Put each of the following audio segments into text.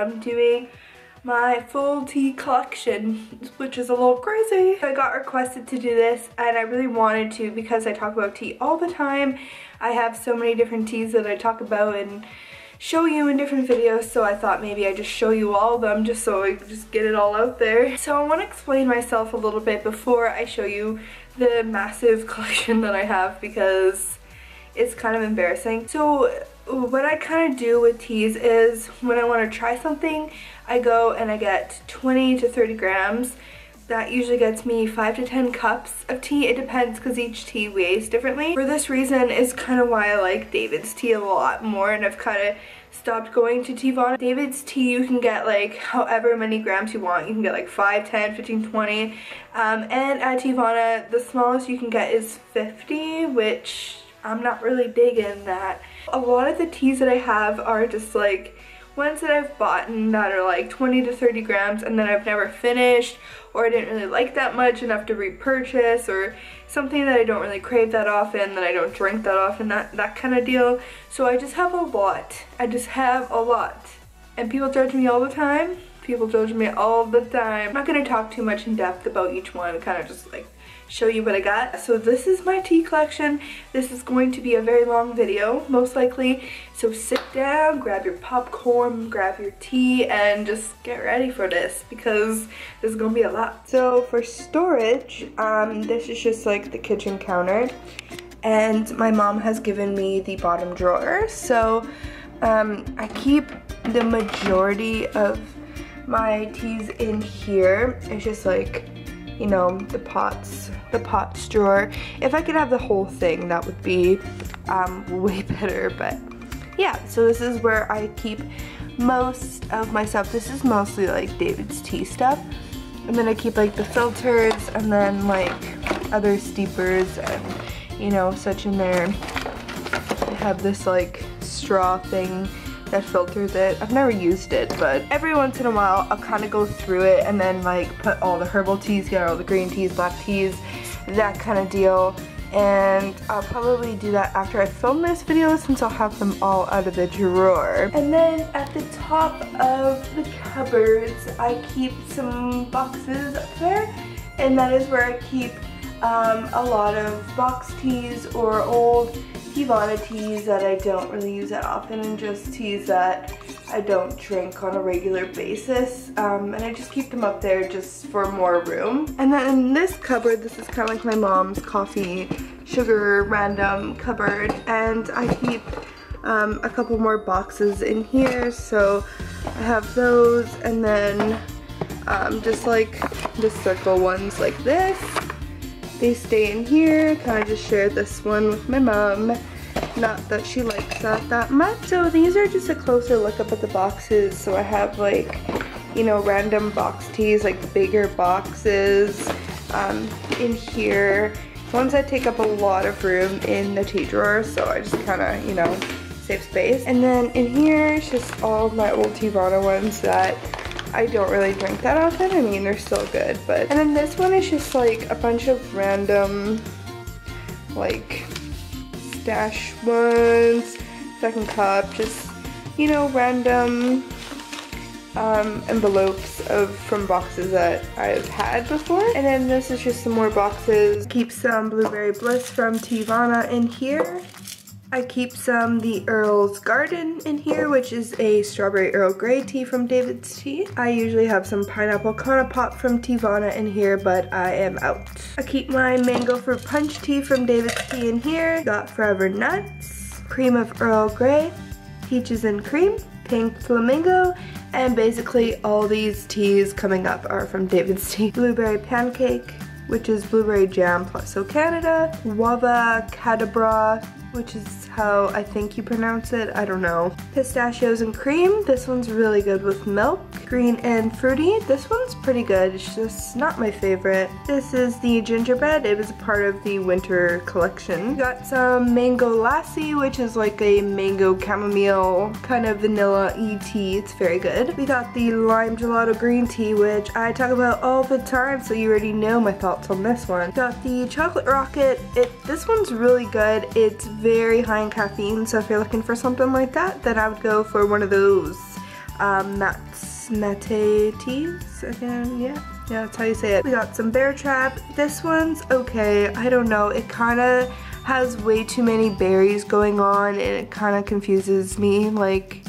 I'm doing my full tea collection, which is a little crazy. I got requested to do this and I really wanted to because I talk about tea all the time. I have so many different teas that I talk about and show you in different videos so I thought maybe I'd just show you all of them just so I just get it all out there. So I want to explain myself a little bit before I show you the massive collection that I have because it's kind of embarrassing. So what I kind of do with teas is when I want to try something I go and I get 20 to 30 grams that usually gets me 5 to 10 cups of tea. It depends because each tea weighs differently. For this reason is kind of why I like David's tea a lot more and I've kind of stopped going to Teavana. David's tea you can get like however many grams you want. You can get like 5, 10, 15, 20. Um, and at Teavana the smallest you can get is 50 which I'm not really big in that. A lot of the teas that I have are just like ones that I've bought and that are like 20 to 30 grams and then I've never finished or I didn't really like that much enough to repurchase or something that I don't really crave that often, that I don't drink that often, that, that kind of deal. So I just have a lot. I just have a lot. And people judge me all the time. People judge me all the time. I'm not going to talk too much in depth about each one, kind of just like show you what I got. So this is my tea collection. This is going to be a very long video, most likely. So sit down, grab your popcorn, grab your tea, and just get ready for this because this is gonna be a lot. So for storage, um, this is just like the kitchen counter. And my mom has given me the bottom drawer. So um, I keep the majority of my teas in here. It's just like you know, the pots, the pots drawer. If I could have the whole thing, that would be um, way better, but yeah, so this is where I keep most of my stuff. This is mostly like David's tea stuff. And then I keep like the filters and then like other steepers and you know, such in there. I have this like straw thing that filters it. I've never used it, but every once in a while I'll kind of go through it and then like put all the herbal teas here, all the green teas, black teas, that kind of deal. And I'll probably do that after I film this video since I'll have them all out of the drawer. And then at the top of the cupboards, I keep some boxes up there. And that is where I keep um, a lot of box teas or old Teavana teas that I don't really use that often and just teas that I don't drink on a regular basis. Um, and I just keep them up there just for more room. And then in this cupboard, this is kind of like my mom's coffee sugar random cupboard. And I keep um, a couple more boxes in here. So I have those and then um, just like the circle ones like this they stay in here. Kind of just share this one with my mom. Not that she likes that that much. So these are just a closer look up at the boxes. So I have like, you know, random box teas, like bigger boxes um, in here. Ones that take up a lot of room in the tea drawer. So I just kind of, you know, save space. And then in here, it's just all my old Teavana ones that I don't really drink that often. I mean, they're still good, but. And then this one is just like a bunch of random, like, stash ones, second cup, just, you know, random um, envelopes of from boxes that I've had before. And then this is just some more boxes. Keep some Blueberry Bliss from Teavana in here. I keep some the Earl's Garden in here, which is a strawberry Earl Grey tea from David's Tea. I usually have some pineapple Kona Pop from Teavana in here, but I am out. I keep my mango fruit punch tea from David's Tea in here. Got Forever Nuts, cream of Earl Grey, peaches and cream, pink flamingo, and basically all these teas coming up are from David's Tea. Blueberry pancake, which is blueberry jam plus O Canada, Guava Cadabra, which is how I think you pronounce it, I don't know. Pistachios and cream, this one's really good with milk. Green and fruity, this one's pretty good, it's just not my favorite. This is the gingerbread, it was part of the winter collection. Got some mango lassi, which is like a mango chamomile kind of vanilla e tea, it's very good. We got the lime gelato green tea, which I talk about all the time, so you already know my thoughts on this one. Got the chocolate rocket, it this one's really good, it's very high in caffeine, so if you're looking for something like that, then I would go for one of those. um, Matt's Mate teas again, yeah. Yeah, that's how you say it. We got some Bear Trap. This one's okay. I don't know. It kind of has way too many berries going on and it kind of confuses me. Like,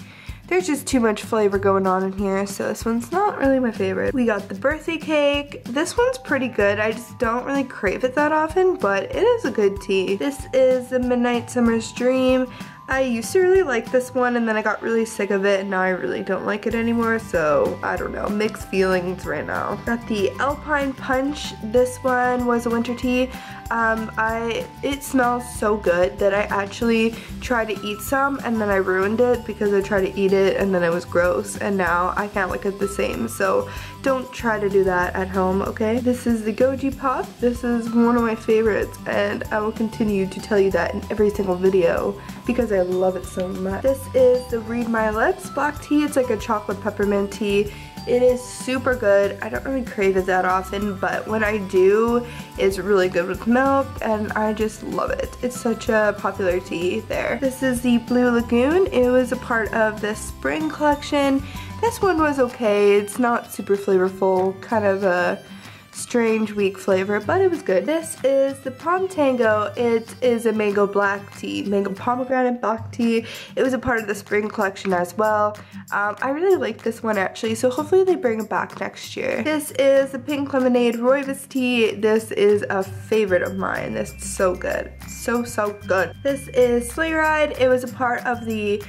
there's just too much flavor going on in here, so this one's not really my favorite. We got the birthday cake. This one's pretty good. I just don't really crave it that often, but it is a good tea. This is the Midnight Summer's Dream. I used to really like this one and then I got really sick of it and now I really don't like it anymore so I don't know mixed feelings right now. Got the Alpine Punch this one was a winter tea um, I it smells so good that I actually tried to eat some and then I ruined it because I tried to eat it and then it was gross and now I can't look at the same. So don't try to do that at home okay? This is the goji pop this is one of my favorites and I will continue to tell you that in every single video because I love it so much. This is the read my lips black tea. It's like a chocolate peppermint tea it is super good. I don't really crave it that often, but when I do, it's really good with milk, and I just love it. It's such a popular tea there. This is the Blue Lagoon. It was a part of the spring collection. This one was okay. It's not super flavorful, kind of a strange weak flavor, but it was good. This is the Palm Tango. It is a mango black tea, mango pomegranate black tea. It was a part of the spring collection as well. Um, I really like this one actually, so hopefully they bring it back next year. This is the Pink Lemonade Rooibos tea. This is a favorite of mine. This is so good. So, so good. This is Sleigh Ride. It was a part of the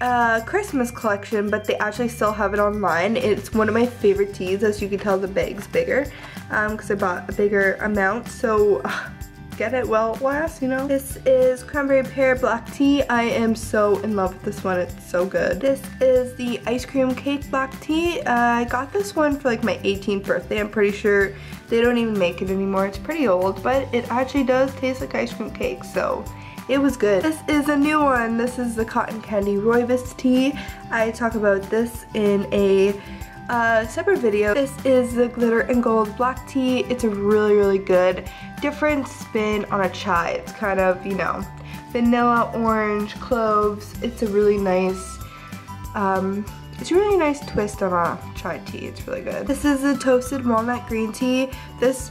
uh, Christmas collection, but they actually still have it online. It's one of my favorite teas. As you can tell, the bag's bigger because um, I bought a bigger amount. So get it while it lasts, you know? This is cranberry pear black tea. I am so in love with this one. It's so good. This is the ice cream cake black tea. Uh, I got this one for like my 18th birthday. I'm pretty sure they don't even make it anymore. It's pretty old, but it actually does taste like ice cream cake. So it was good. This is a new one. This is the Cotton Candy Rooibos tea. I talk about this in a uh, separate video. This is the Glitter and Gold Black Tea. It's a really, really good, different spin on a chai. It's kind of, you know, vanilla, orange, cloves. It's a really nice, um, it's a really nice twist on a chai tea. It's really good. This is the Toasted Walnut Green Tea. This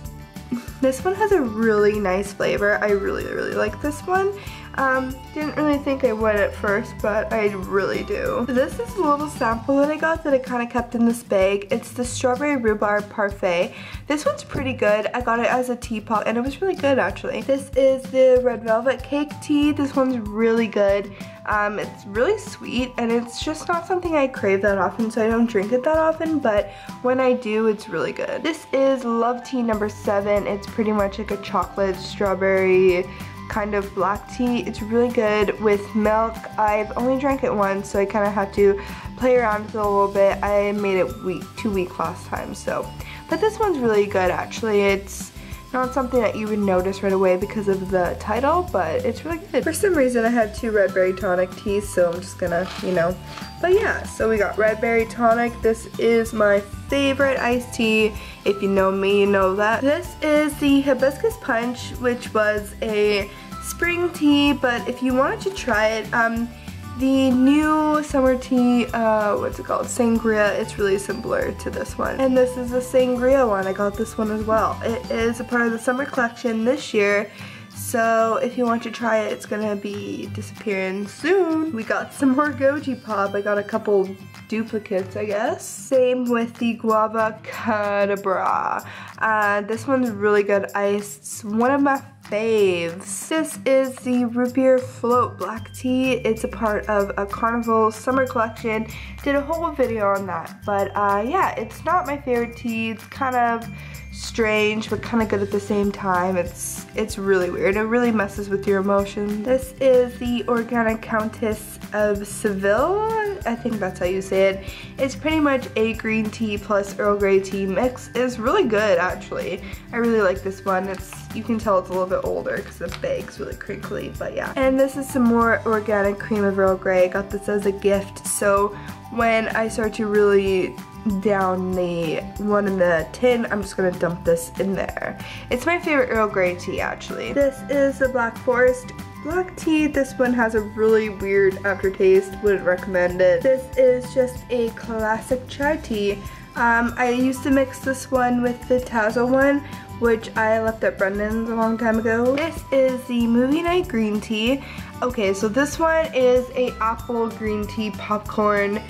this one has a really nice flavor. I really, really like this one. Um, didn't really think I would at first, but I really do. This is a little sample that I got that I kind of kept in this bag. It's the Strawberry Rhubarb Parfait. This one's pretty good. I got it as a teapot and it was really good actually. This is the Red Velvet Cake Tea. This one's really good. Um, it's really sweet and it's just not something I crave that often so I don't drink it that often but when I do it's really good. This is Love Tea number 7. It's pretty much like a chocolate strawberry kind of black tea. It's really good with milk. I've only drank it once, so I kind of had to play around with it a little bit. I made it week, two week last time, so. But this one's really good, actually. It's not something that you would notice right away because of the title, but it's really good. For some reason, I had two red berry tonic teas, so I'm just gonna, you know. But yeah, so we got red berry tonic. This is my favorite iced tea. If you know me, you know that. This is the hibiscus punch, which was a spring tea, but if you wanted to try it, um, the new summer tea, uh, what's it called? Sangria, it's really similar to this one. And this is the Sangria one, I got this one as well. It is a part of the summer collection this year, so if you want to try it, it's gonna be disappearing soon. We got some more Goji Pop. I got a couple duplicates, I guess. Same with the Guava Cadabra. Uh, this one's really good iced. one of my faves. This is the Root Beer Float Black Tea. It's a part of a Carnival summer collection. Did a whole video on that. But uh, yeah, it's not my favorite tea. It's kind of strange but kind of good at the same time. It's it's really weird. It really messes with your emotions. This is the Organic Countess of Seville. I think that's how you say it. It's pretty much a green tea plus Earl Grey tea mix. It's really good actually. I really like this one. It's You can tell it's a little bit older because the bag's really crinkly but yeah. And this is some more organic cream of Earl Grey. I got this as a gift so when I start to really down the one in the tin. I'm just gonna dump this in there. It's my favorite Earl Grey tea actually. This is the Black Forest black tea. This one has a really weird aftertaste, wouldn't recommend it. This is just a classic chai tea. Um, I used to mix this one with the Tazo one, which I left at Brendan's a long time ago. This is the Movie Night Green Tea. Okay, so this one is a apple green tea popcorn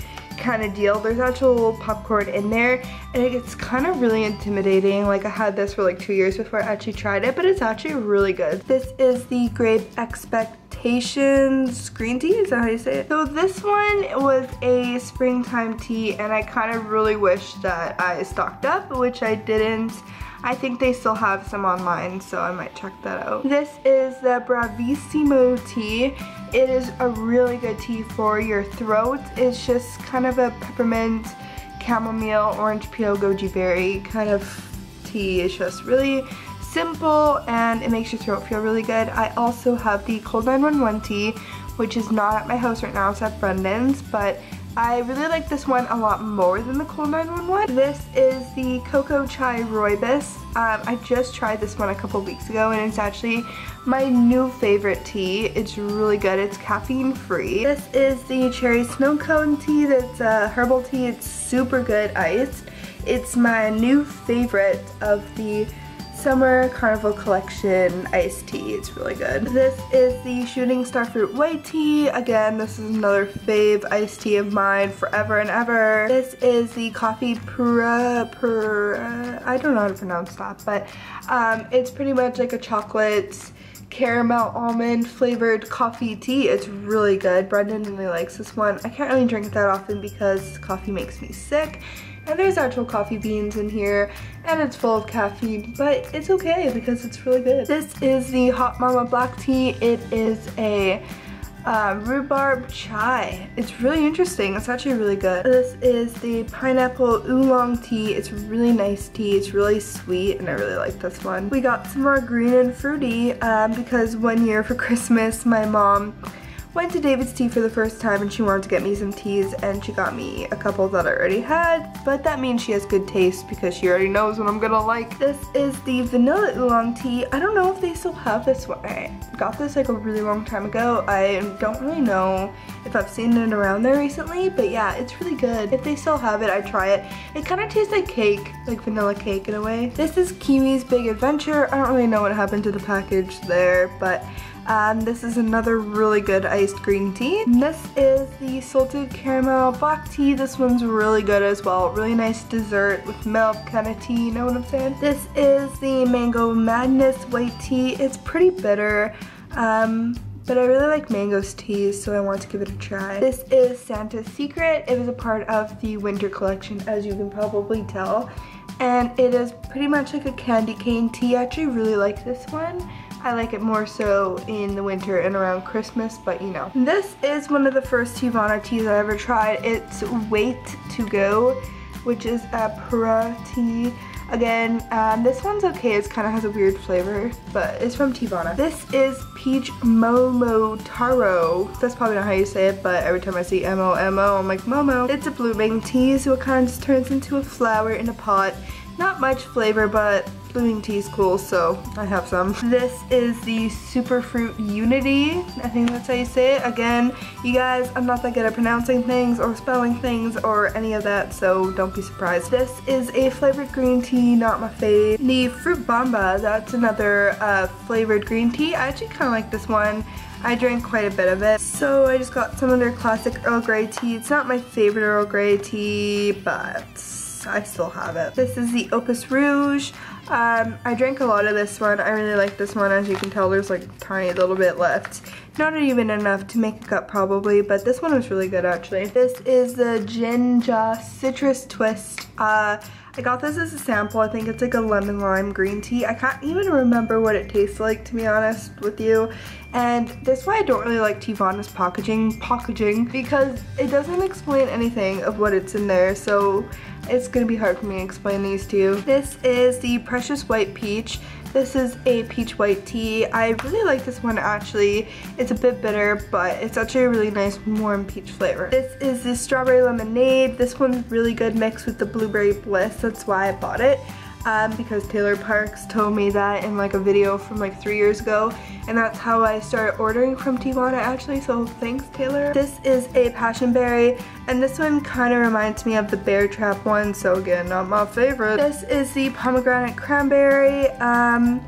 kind of deal. There's actual popcorn in there and it's kind of really intimidating. Like I had this for like two years before I actually tried it, but it's actually really good. This is the Grape Expectations green tea, is that how you say it? So this one was a springtime tea and I kind of really wish that I stocked up, which I didn't. I think they still have some online, so I might check that out. This is the Bravissimo tea. It is a really good tea for your throat. It's just kind of a peppermint, chamomile, orange peel, goji berry kind of tea. It's just really simple and it makes your throat feel really good. I also have the Cold 911 tea, which is not at my house right now, it's at Brendan's, but I really like this one a lot more than the Cold 911. This is the Cocoa Chai Rooibos. Um, I just tried this one a couple weeks ago and it's actually my new favorite tea. It's really good. It's caffeine free. This is the Cherry Snow Cone tea. That's a herbal tea. It's super good iced. It's my new favorite of the Summer Carnival Collection iced tea. It's really good. This is the Shooting Star Fruit White Tea. Again, this is another fave iced tea of mine forever and ever. This is the Coffee Pura, Pura, I don't know how to pronounce that, but um, it's pretty much like a chocolate caramel almond flavored coffee tea. It's really good. Brendan really likes this one. I can't really drink it that often because coffee makes me sick and there's actual coffee beans in here and it's full of caffeine but it's okay because it's really good. This is the Hot Mama Black Tea. It is a uh, rhubarb chai. It's really interesting. It's actually really good. This is the pineapple oolong tea. It's really nice tea. It's really sweet and I really like this one. We got some more green and fruity um, because one year for Christmas my mom went to David's Tea for the first time and she wanted to get me some teas and she got me a couple that I already had, but that means she has good taste because she already knows what I'm gonna like. This is the vanilla oolong tea. I don't know if they still have this one. I got this like a really long time ago. I don't really know if I've seen it around there recently, but yeah, it's really good. If they still have it, I try it. It kind of tastes like cake, like vanilla cake in a way. This is Kiwi's Big Adventure. I don't really know what happened to the package there, but um, this is another really good iced green tea. And this is the salted caramel black tea. This one's really good as well. Really nice dessert with milk kind of tea, you know what I'm saying? This is the Mango Madness white tea. It's pretty bitter. Um, but I really like mangoes teas, so I want to give it a try. This is Santa's Secret. It was a part of the winter collection, as you can probably tell. And it is pretty much like a candy cane tea. I actually really like this one. I like it more so in the winter and around Christmas, but you know. This is one of the first Teavana teas I ever tried. It's Wait to Go, which is a Pura tea. Again, um, this one's okay. It kind of has a weird flavor, but it's from Teavana. This is Peach Momotaro. That's probably not how you say it, but every time I see M-O-M-O, I'm like, Momo. It's a blooming tea, so it kind of just turns into a flower in a pot. Not much flavor, but blooming tea is cool, so I have some. This is the Superfruit Unity. I think that's how you say it. Again, you guys, I'm not that good at pronouncing things or spelling things or any of that, so don't be surprised. This is a flavored green tea, not my fave. The Fruit Bomba, that's another uh, flavored green tea. I actually kind of like this one. I drank quite a bit of it. So I just got some of their classic Earl Grey tea. It's not my favorite Earl Grey tea, but I still have it. This is the Opus Rouge. Um, I drank a lot of this one. I really like this one. As you can tell, there's like a tiny little bit left. Not even enough to make a cup probably, but this one was really good actually. This is the Ginger Citrus Twist. Uh, I got this as a sample. I think it's like a lemon lime green tea. I can't even remember what it tastes like to be honest with you. And that's why I don't really like Teavana's packaging, packaging because it doesn't explain anything of what it's in there. So it's gonna be hard for me to explain these to you. This is the Precious White Peach. This is a peach white tea. I really like this one actually. It's a bit bitter, but it's actually a really nice warm peach flavor. This is the strawberry lemonade. This one's really good mixed with the blueberry bliss. That's why I bought it um, because Taylor Parks told me that in like a video from like three years ago and that's how I started ordering from Teavana actually so thanks Taylor. This is a passion berry and this one kind of reminds me of the bear trap one so again not my favorite. This is the pomegranate cranberry. Um,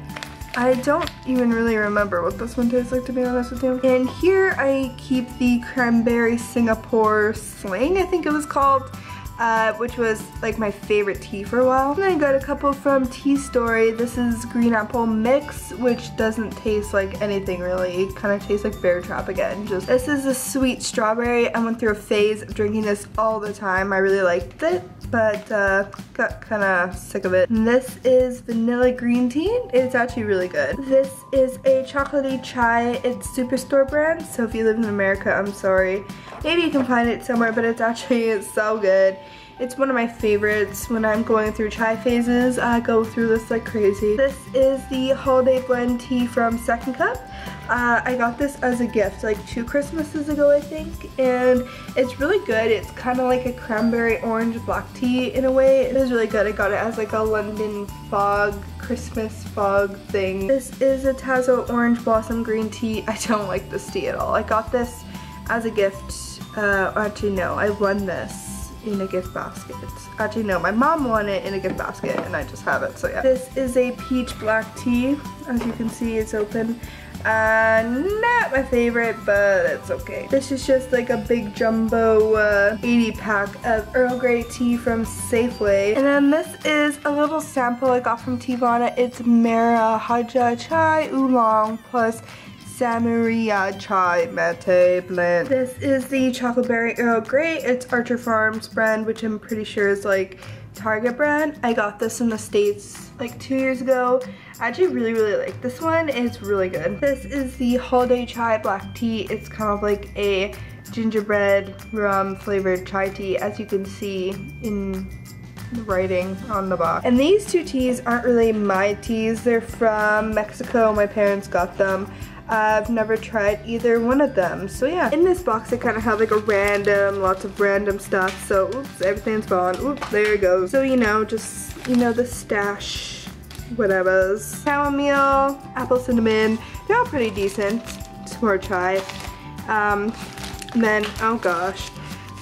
I don't even really remember what this one tastes like to be honest with you. And here I keep the cranberry Singapore sling I think it was called uh, which was like my favorite tea for a while. And I got a couple from Tea Story. This is green apple mix, which doesn't taste like anything really. It kind of tastes like Bear Trap again. Just This is a sweet strawberry. I went through a phase of drinking this all the time. I really liked it, but uh, got kind of sick of it. And this is vanilla green tea. It's actually really good. This is a chocolatey chai. It's Superstore brand, so if you live in America, I'm sorry. Maybe you can find it somewhere, but it's actually so good. It's one of my favorites when I'm going through chai phases. I go through this like crazy. This is the holiday blend tea from Second Cup. Uh, I got this as a gift like two Christmases ago I think and it's really good. It's kind of like a cranberry orange black tea in a way. It is really good. I got it as like a London fog Christmas fog thing. This is a Tazo orange blossom green tea. I don't like this tea at all. I got this as a gift. Uh, actually no, I won this in a gift basket. Actually, no, my mom won it in a gift basket and I just have it, so yeah. This is a peach black tea. As you can see, it's open. Uh, not my favorite, but it's okay. This is just like a big jumbo uh, 80 pack of Earl Grey tea from Safeway. And then this is a little sample I got from Teavana. It's Maharaja Chai Oolong plus Samurai Chai Mate blend. This is the Chocolate Berry oh, Earl Grey. It's Archer Farms brand, which I'm pretty sure is like Target brand. I got this in the States like two years ago. I actually really, really like this one. It's really good. This is the Holiday Chai Black Tea. It's kind of like a gingerbread rum flavored chai tea as you can see in the writing on the box. And these two teas aren't really my teas. They're from Mexico. My parents got them. I've never tried either one of them. So yeah, in this box I kind of have like a random, lots of random stuff. So oops, everything's gone. Oops, there it goes. So you know, just, you know, the stash whatever's. Chamomile, apple cinnamon, they're all pretty decent. Smart chai. Um, and then, oh gosh,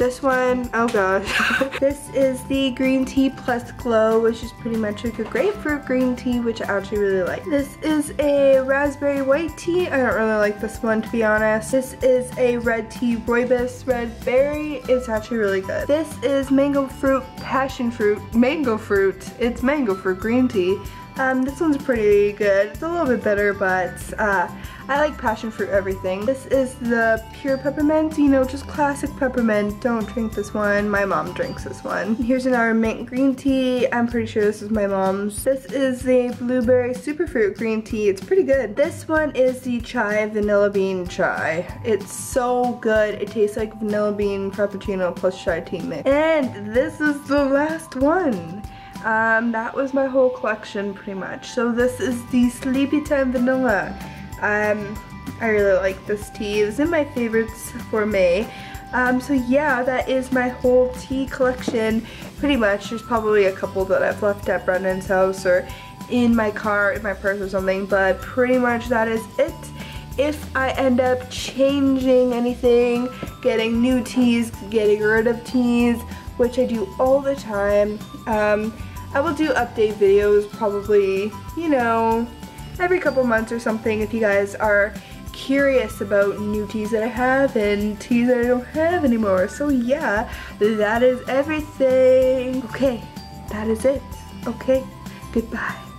this one, oh gosh. this is the green tea plus glow, which is pretty much like a grapefruit green tea, which I actually really like. This is a raspberry white tea. I don't really like this one, to be honest. This is a red tea rooibos red berry. It's actually really good. This is mango fruit, passion fruit, mango fruit. It's mango fruit green tea. Um, this one's pretty good. It's a little bit better, but uh, I like passion fruit everything. This is the pure peppermint, you know, just classic peppermint. Don't drink this one. My mom drinks this one. Here's another mint green tea. I'm pretty sure this is my mom's. This is the blueberry superfruit green tea. It's pretty good. This one is the chai vanilla bean chai. It's so good. It tastes like vanilla bean frappuccino plus chai tea mix. And this is the last one. Um, that was my whole collection pretty much. So this is the Sleepy Time Vanilla. Um, I really like this tea. It was in my favorites for May. Um, so yeah, that is my whole tea collection pretty much. There's probably a couple that I've left at Brendan's house or in my car, in my purse or something, but pretty much that is it. If I end up changing anything, getting new teas, getting rid of teas, which I do all the time, um, I will do update videos probably, you know, every couple months or something if you guys are curious about new teas that I have and teas that I don't have anymore. So yeah, that is everything. Okay, that is it. Okay, goodbye.